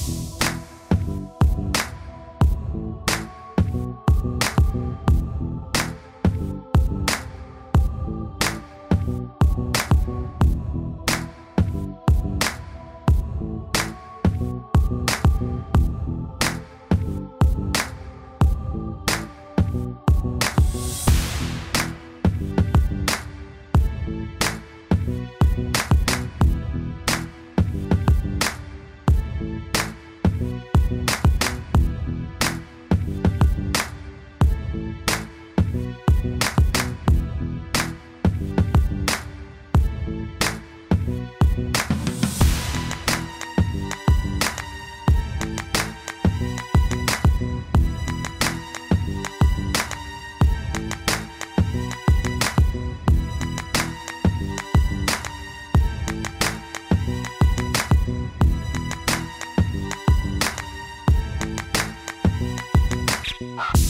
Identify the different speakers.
Speaker 1: you Thank you.